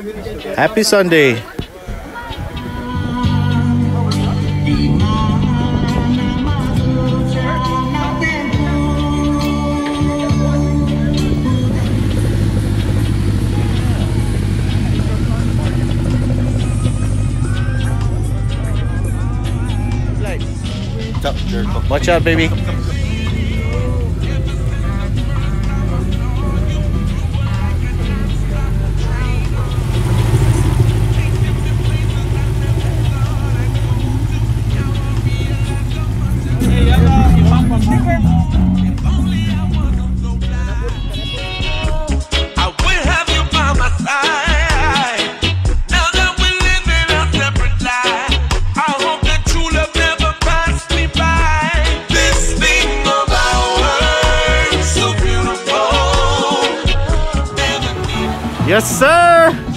Happy Sunday. Watch out, baby. Yes, sir!